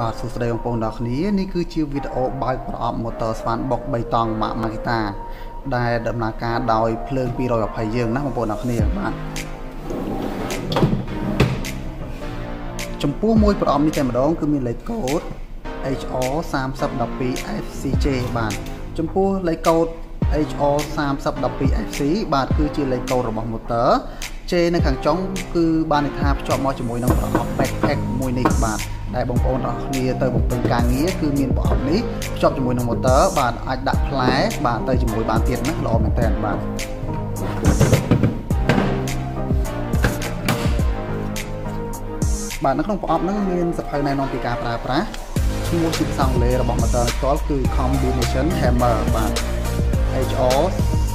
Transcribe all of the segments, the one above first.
បាទសួស្តីបងប្អូនទាំងគ្នានេះគឺជាវីដេអូបើកប្រអប់ម៉ូទ័រស្វានបុក3តង់ម៉ាក Makita ដែលដំណើរការដោយភ្លើង220យើងណាបងប្អូនទាំងគ្នាបាទចំពោះមួយប្រអប់នេះតែម្ដងគឺមានលេខកូដ HR 3012 FCJ បាទចំពោះលេខកូដ HR 3012 FC បាទគឺជាលេខកូដរបស់ម៉ូទ័រ J នៅខាងចុងគឺបានន័យថាភ្ជាប់មកជាមួយនឹងប្រអប់ backpack មួយនេះបាទ ដែលបងប្អូនអរគ្នាទៅបំពេញការងារគឺមានប្រអប់នេះភ្ជាប់ជាមួយនឹង motor បាទអាចដាក់ផ្លែបាទទៅជាមួយបានទៀតណាល្អមែនតើបាទបាទនៅក្នុងប្រអប់ហ្នឹងមានសភៅណែនាំពីការប្រើប្រាស់ឈ្មោះជាភាសាអង់គ្លេសរបស់ motor ផ្ទាល់គឺ combination hammer បាទ HR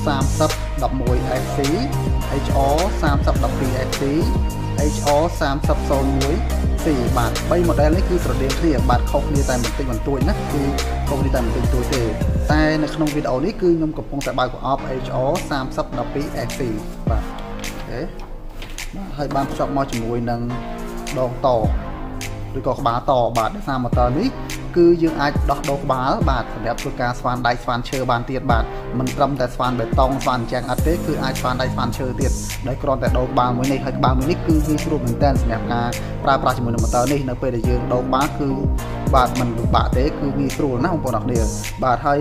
3011 FC HR 3012 FC HR 3001 C បាទ3 model នេះគឺស្រដៀងគ្នាបាទខុសគ្នាតែបន្តិចបន្តួចណាគឺខុសគ្នាតែបន្តិចបន្តួចទេតែនៅក្នុងវីដេអូនេះគឺខ្ញុំកំពុងតែបើកប្រអប់ HR 3012 XC បាទអូខេបាទហើយបានភ្ជាប់មកជាមួយនឹងដងតឬក៏ក្បាលតបាទដោយសារ motor នេះ គឺយើងអាចដោះដូរក្បាលបាទសម្រាប់ធ្វើការស្វានដៃស្វានឈើបានទៀតបាទមិនត្រឹមតែស្វានបេតុងស្វានចាំងអត់ទេគឺអាចស្វានដៃស្វានឈើទៀតដោយគ្រាន់តែដូរក្បាលមួយនេះហើយក្បាលមួយនេះគឺងាយស្រួលមែនទែនសម្រាប់ការប្រើប្រាស់ជាមួយនឹងម៉ូទ័រនេះនៅពេលដែលយើងដូរក្បាលគឺបាទមិនពិបាកទេគឺងាយស្រួលណាស់បងប្អូនអរគ្នាបាទហើយ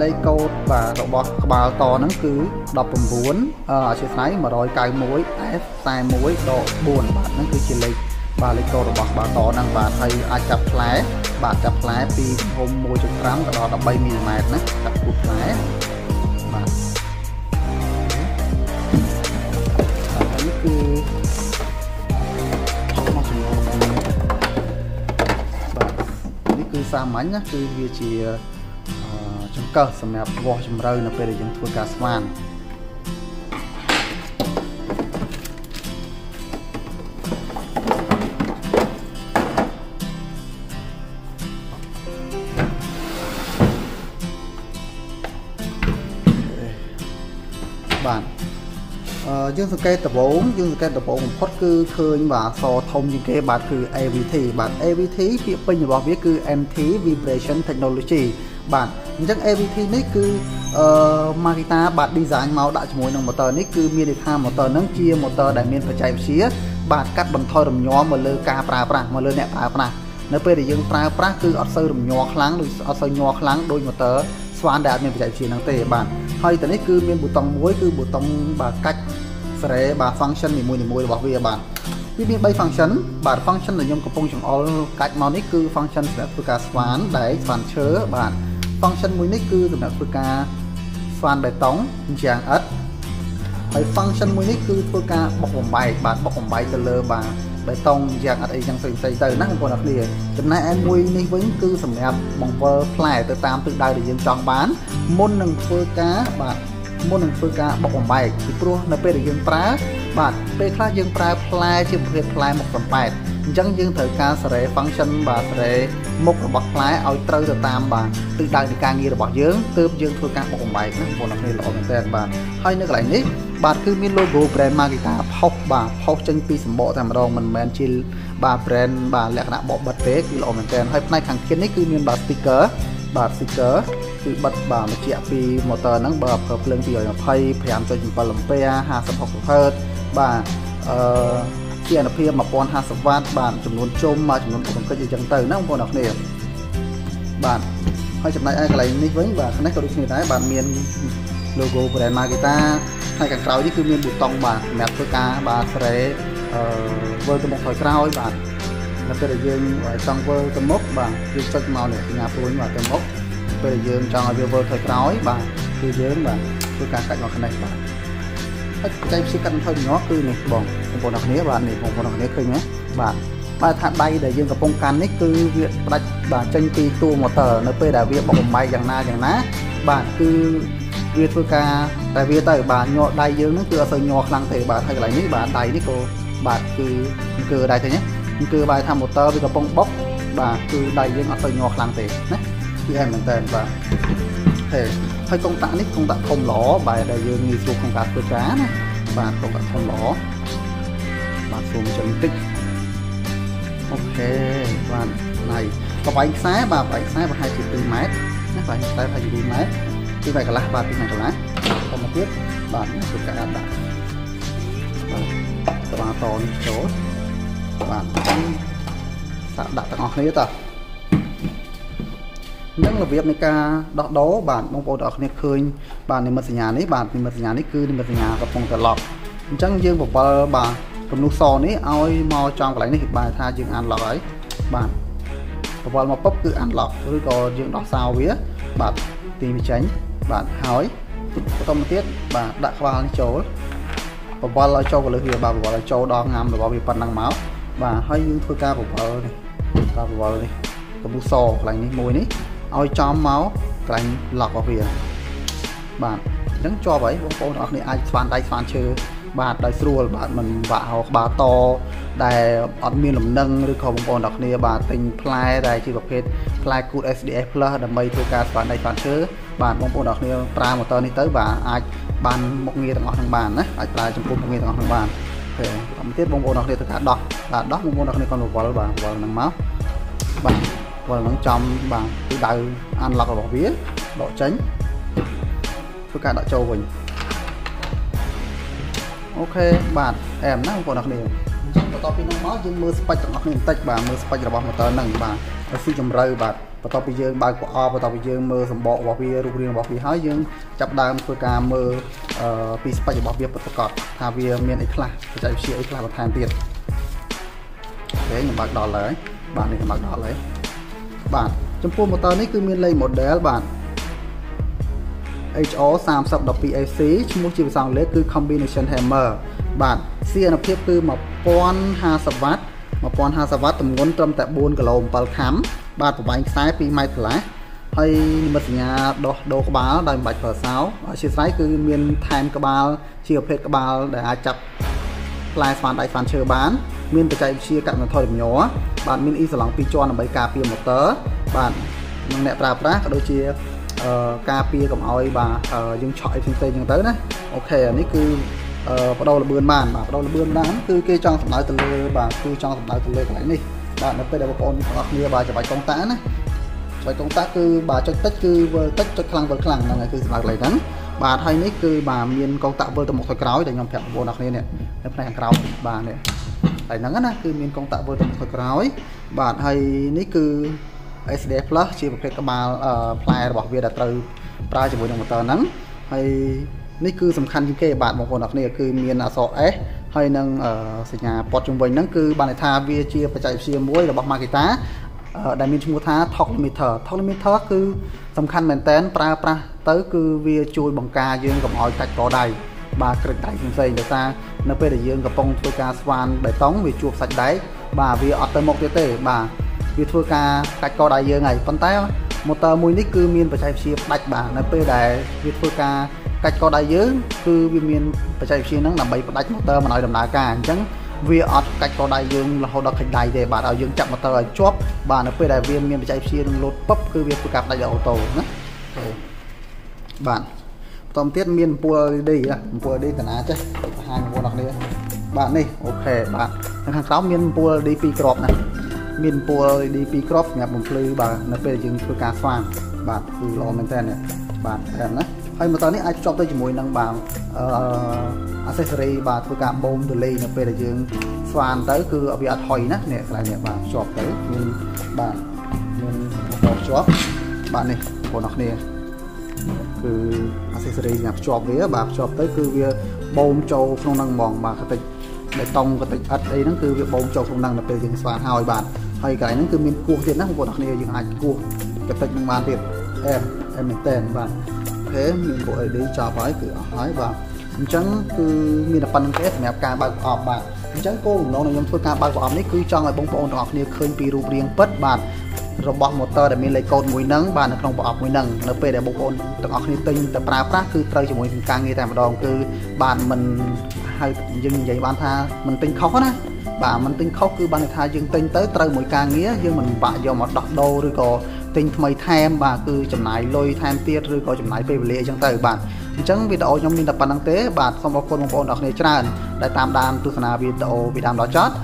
លេខកូដបាទរបស់ក្បាលតហ្នឹងគឺ19អធិស្ឋាន191 F41 ដក4បាទហ្នឹងគឺជាលេខ បាទលេខកូដរបស់បាតហ្នឹងបាទហើយអាចចាប់ផ្លែបាទចាប់ផ្លែពីទំហំ1.5ទៅដល់13មីលីម៉ែត្រណាចាប់គូផ្លែបាទបាទនេះគឺមកចំណងបាទនេះគឺសាមញ្ញណាគឺវាជាចង្កឹះសម្រាប់វាស់ជម្រៅនៅពេលដែលយើងធ្វើការស្មាន បាទអឺយើងសង្កេតដំបូងយើងសង្កេតដំបូងបំផុតគឺឃើញបាទអក្សរធំជាងគេបាទគឺ AVT បាទ AVT ពាក្យពេញរបស់វាគឺ Anti Vibration Technology បាទអញ្ចឹង AVT នេះគឺអឺ Makita បាទ design មកដាក់ជាមួយនឹង motor នេះគឺមានន័យថា motor ហ្នឹងជា motor ដែលមានបច្ចេកវិទ្យាបាទកាត់បន្ថយរំញ័រមកលើការប្រើប្រាស់មកលើអ្នកប្រើប្រាស់នៅពេលដែលយើងប្រើប្រាស់គឺអត់សូវរំញ័រខ្លាំងដូចអត់សូវញ័រខ្លាំងដូច motor ស្វានដែលអត់មានបច្ចេកវិទ្យាហ្នឹងទេបាទហើយទៅនេះគឺមានប៊ូតុងមួយគឺប៊ូតុងបាទកាច់សារ៉េបាទ function នីមួយៗរបស់វាបាទវាមាន3 function បាទ function ដែលខ្ញុំកំពុងចង្អុលកាច់មកនេះគឺ function សម្រាប់ធ្វើការស្វានដែលស្វានឈើបាទ function មួយនេះគឺសម្រាប់ធ្វើការស្វានបេតុងជាងឥដ្ឋហើយ function មួយនេះគឺធ្វើការបុកបំបែកបាទបុកបំបែកទៅលើបាទ បេតុងយ៉ាងអត់អីចឹងផ្សេងផ្សេងទៅណាបងប្អូនអរគ្នាចំណែកឯមួយនេះវិញគឺសម្រាប់បង្វិលផ្លែទៅតាមទិសដៅដែលយើងចង់បានមុននឹងធ្វើការបាទមុននឹងធ្វើការបុកបំបែកពីព្រោះនៅពេលដែលយើងប្រើបាទពេលខ្លះយើងប្រើផ្លែជាប្រភេទផ្លែមុខសំប៉ែតអញ្ចឹងយើងត្រូវការសារ៉េ function បាទសារ៉េមុខរបស់ផ្លែឲ្យត្រូវទៅតាមបាទទិសដៅនៃការងាររបស់យើងទើបយើងធ្វើការបុកបំបែកណាបងប្អូនអរគ្នាល្អមែនទែនបាទហើយនៅកន្លែងនេះ បាទគឺមាន logo brand Makita ផុសបាទផុសចេញពីសម្បកតែម្ដងមិនមែនជាបាទ brand បាទលក្ខណៈបកបិទទេគឺល្អមែនទែនហើយផ្នែកខាងទៀតនេះគឺមានបាទ sticker បាទ sticker គឺបិទបាទបញ្ជាក់ពី motor ហ្នឹងបើប្រើភ្លើង220 5.7 ampere 50 60 Hz បាទអឺជាអនុភាព1050វ៉ាត់បាទចំនួនជុំមកចំនួនបង្កិចអីចឹងទៅណាបងប្អូនអរគ្នាបាទហើយចំណែកឯកន្លែងនេះវិញបាទនេះក៏ដូចគ្នាដែរបាទមាន logo brand Makita ហើយខាងក្រោយនេះគឺមានប៊ូតុងបាទសម្រាប់ធ្វើការបាទស្រេអឺវិលទៅមុខថយក្រោយបាទនៅពេលដែលយើងចង់វិលទៅមុខបាទយើងចុចមកនេះសញ្ញាព្រួយបាទទៅមុខពេលយើងចង់ឲ្យវាវិលថយក្រោយបាទគឺយើងបាទធ្វើការកាច់មកខ្នេះបាទហើយបច្ចេកវិទ្យាកាត់បន្ថយញ័រគឺនេះបងបងប្អូនអរគ្នាបាទនេះបងប្អូនអរគ្នាឃើញទេបាទបាទថាដៃដែលយើងកំពុងកាន់នេះគឺវាផ្ដាច់បាទចេញពីតួម៉ូទ័រនៅពេលដែលវាបុកបំបែកយ៉ាងណាយ៉ាងណាបាទគឺ វាធ្វើការតែវាទៅបាទញ័រដៃយើងហ្នឹងគឺអត់សូវញ័រខ្លាំងទេបាទហើយកន្លែងនេះបាទដៃនេះក៏បាទគឺអង្គើដៃទៅញ៉េអង្គើបាយថាម៉ូទ័រវាកំពុងបុកបាទគឺដៃយើងអត់សូវញ័រខ្លាំងទេណាគឺហែមែនតើបាទហេហើយកុងតាក់នេះកុងតាក់ធំល្អបែរដែលយើងងាយស្រួលក្នុងការធ្វើការណាបាទកុងតាក់ធំល្អបាទស៊ូមចឹងតិចអូខេបាទណៃប្រវែងខ្សែបាទប្រវែងខ្សែប្រហែលជា2ម៉ែត្រណាប្រវែងខ្សែប្រហែលជា2ម៉ែត្រ 2ម៉ែត្រកន្លះបាទ2ម៉ែត្រកន្លះទៅមកទៀតបាទធ្វើការដាក់បាទស្វាតនេះចូលបាទសាក់ដាក់ទាំងអស់គ្នាតើនឹងរបៀបនៃការដោះដូរបាទបងប្អូនទាំងអស់គ្នាឃើញបាទនិមិត្តសញ្ញានេះបាទនិមិត្តសញ្ញានេះគឺនិមិត្តសញ្ញាកំពុងតែឡប់អញ្ចឹងយើងបបលបាទគំនូសសនេះឲ្យមកចំកន្លែងនេះបាទថាយើងអានឡប់ហើយបាទបវល់មកពុបគឺអានឡប់ឬក៏យើងដោះសោវាបាទទីវាចេញ បាទហើយបន្តមកទៀតបាទដាក់ក្បាលនេះចូលបវល់ឲ្យចូលកលឹះវាបាទបវល់ឲ្យចូលដល់ងាំរបស់វាប៉ុណ្ណឹងមកបាទហើយយើងធ្វើការបវល់នេះការបវល់នេះកមុះសកន្លែងនេះមួយនេះឲ្យចំមកកន្លែងឡប់របស់វាបាទអញ្ចឹងជាប់ហើយបងប្អូនអរគ្នាអាចស្វានដៃស្វានឈើបាទដោយស្រួលបាទមិនបាក់ហោក្បាលតដែលអត់មានលំនឹងឬក៏បងប្អូនទាំងគ្នាបាទទិញផ្លែដែលជាប្រភេទផ្លែគូត SDS Plus ដើម្បីធ្វើការស្វានដៃស្វានឈើបាទបងប្អូនទាំងគ្នាប្រើម៉ូទ័រនេះទៅបាទអាចបានមុខងារទាំងអស់នឹងបានណាអាចប្រើចំពោះមុខងារទាំងអស់នឹងបានអូខេបន្តទៀតបងប្អូនទាំងគ្នាធ្វើការដោះបាទដោះបងប្អូនទាំងគ្នាគាត់វល់បាទវល់នឹងមកបាទវល់នឹងចំបាទគឺដៅអានឡុករបស់វាដកចេញធ្វើការដាក់ចូលវិញOK បាទអែមណាបងប្អូនអរគ្នាអញ្ចឹងបន្ទាប់ពីនោះមកយើងមើល spec ទាំងអស់គ្នាបន្តិចបាទមើល spec របស់ motor ហ្នឹងបាទឲ្យស៊ីជម្រៅបាទ បន្ទាប់ពីយើងបើកប្រអប់បន្ទាប់ពីយើងមើលសម្បករបស់វារូបរាងរបស់វាហើយយើងចាប់ដើមធ្វើការមើលពី spec របស់វាពិតប្រាកដថាវាមានអីខ្លះបច្ចេកវិទ្យាអីខ្លះបន្ថែមទៀត OK ខ្ញុំបើកដល់ហើយបាទនេះខ្ញុំបើកដល់ហើយបាទចំពោះ motor នេះគឺមានលេខ model បាទ HO 3012AC ឈ្មោះជាភាសាអង់គ្លេសគឺ combination hammer បាទសីអនុភាពគឺ1050វ៉ាត់1050វ៉ាត់ទម្ងន់ត្រឹមតែ4គីឡូ7ខាំ បាទប្រវែងខ្សែ2ម៉ែត្រកន្លះហើយនិមិត្តសញ្ញាដោះដូរក្បាលដោយមិនបាច់ប្រើសោអធិស្ឋានគឺមានថែមក្បាល ជាប្រភេទក្បាលដែលអាចចាប់ផ្លែស្វានដៃស្វានឈើបាន មានបច្ចេកវិទ្យាកាត់បន្ថយរំញ័របាទមានអ៊ីសឡង់2ជាន់ដើម្បីការពារម៉ូទ័របាទនឹងអ្នកប្រើប្រាស់ក៏ដូចជាការពារកុំឲ្យបាទយើងឆក់អីផ្សេងៗចឹងទៅណាអូខេអានេះគឺបដូរលបឿនបានបាទបដូរលបឿនបានគឺគេចង់សម្ដៅទៅលើបាទគឺចង់សម្ដៅទៅលើកន្លែងនេះ បាទនៅពេលដែលបងប្អូនទាំងអស់គ្នាបាទច្បាច់កងតាណាច្បាច់កងតាគឺបាទចុចតិចគឺវិលតិចចុចខ្លាំងវិលខ្លាំងហ្នឹងហើយគឺសម្ដៅកន្លែងហ្នឹងបាទហើយនេះគឺបាទមានកងតាវិលទៅមុខទៅក្រោយដែលខ្ញុំប្រាប់បងប្អូនទាំងអស់គ្នានេះនៅផ្នែកខាងក្រោមបាទនេះហើយហ្នឹងណាគឺមានកងតាវិលទៅមុខទៅក្រោយ បាទហើយនេះគឺ SDS Plus ជាប្រភេទក្បាលផ្លែរបស់វាដែលត្រូវប្រើជាមួយនឹង motor ហ្នឹងហើយនេះគឺសំខាន់ជាងគេបាទបងប្អូនអរគ្នាគឺមានអក្សរ S ហើយនឹងសញ្ញាពតជំវិញហ្នឹងគឺបានន័យថាវាជាបច្ចេកវិទ្យាមួយរបស់ Makita ដែលមានឈ្មោះថា Torx limiter Torx limiter គឺសំខាន់មែនតើប្រើប្រាស់ទៅគឺវាជួយបង្ការយើងកុំឲ្យកាច់កដៃបាទក្រឹកដៃផ្សេងៗដោយសារនៅពេលដែលយើងកំពុងធ្វើការស្វានបេតុងវាជួបសាច់ដែកបាទវាអត់ទៅមុខទៀតទេបាទវាធ្វើការកាច់កដៃយើងហើយប៉ុន្តែ motor មួយនេះគឺមានបច្ចេកវិទ្យាផ្ដាច់បាទនៅពេលដែលវាធ្វើការ កាច់កដៃយើងគឺវាមានបច្ចេកវិទ្យាហ្នឹងដើម្បីផ្ដាច់ motor មិនឲ្យដំណើរការអញ្ចឹងវាអត់កាច់កដៃយើងរហូតដល់ខាច់ដៃទេបាទឲ្យយើងចាប់ motor ឲ្យជាប់បាទនៅពេលដែលវាមានបច្ចេកវិទ្យានឹងលោតពឹបគឺវាធ្វើការផ្ដាច់ដល់អូតូណាបាទបន្តទៀតមានអំពូល LED អំពូល LED តាណាចេះបង្ហាញបងប្អូនអរគ្នាបាទនេះអូខេបាទនៅខាងក្រោមមានអំពូល LED 2គ្រាប់ណាមានពណ៌ LED 2គ្រាប់សម្រាប់បំភ្លឺបាទនៅពេលយើងធ្វើការស្វាងបាទគឺល្អមែនតើនេះបាទតែណា ហើយម៉ូទ័រនេះអាចភ្ជាប់ទៅជាមួយនឹងបាទអឺ accessory បាទធ្វើការបូមទូលេនៅពេលដែលយើងស្វានទៅគឺវាអត់ហុយណានេះកន្លែងនេះបាទភ្ជាប់ទៅមានបាទមានម៉ូទ័រភ្ជាប់បាទនេះបងប្អូនអរគ្នាគឺ accessory សម្រាប់ភ្ជាប់វាបាទភ្ជាប់ទៅគឺវាបូមចូលក្នុងហ្នឹងហ្មងបាទកតិចបេតុងកតិចអិតអីហ្នឹងគឺវាបូមចូលក្នុងហ្នឹងនៅពេលយើងស្វានហើយបាទហើយកន្លែងហ្នឹងគឺមានគោះទៀតណាបងប្អូនអរគ្នាយើងអាចគោះកតិចនឹងបានទៀតអែមអែមមែនតើបាទអូ ខេមានពួក LED ចប់ហើយគឺអស់ហើយបាទអញ្ចឹងគឺមានតែប៉ុណ្្នឹងទេសម្រាប់ការបើកប្រអប់បាទអញ្ចឹងគោលបំណងនៃខ្ញុំធ្វើការបើកប្រអប់នេះគឺចង់ឲ្យបងប្អូនទាំងអស់គ្នាឃើញពីរូបរាងពិតបាទរបស់ motor ដែលមានលេខកូដមួយហ្នឹងបាទនៅក្នុងប្រអប់មួយហ្នឹងនៅពេលដែលបងប្អូនទាំងអស់គ្នាទិញទៅប្រើប្រាស់គឺត្រូវជាមួយនឹងការងារតែម្ដងគឺបាទមិនហៅយើងនិយាយបានថាមិនទិញខុសណា បាទមិនទិញខុសគឺបានន័យថាយើងទិញទៅត្រូវមួយការងារយើងមិនបាក់យកមកដោះដូរឬក៏ទិញថ្មីថែមបាទគឺចំណាយលុយថែមទៀតឬក៏ចំណាយពេលវេលាអញ្ចឹងទៅបាទអញ្ចឹងវីដេអូខ្ញុំមានតែប៉ុណ្្នឹងទេបាទសូមអរគុណបងប្អូនអរគ្នាច្រើនដែលតាមដានទស្សនាវីដេអូពីដើមដល់ចប់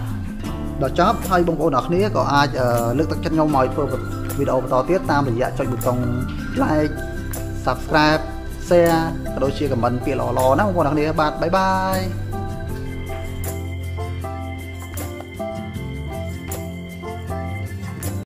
ដល់ចប់ហើយបងប្អូនអរគ្នាក៏អាចលើកទឹកចិត្តខ្ញុំឲ្យធ្វើវីដេអូបន្តទៀតតាមរយៈចុចប៊ូតុង like subscribe share ក៏ដូចជា comment ពាក្យល្អៗណាបងប្អូនអរគ្នាបាទបាយបាយ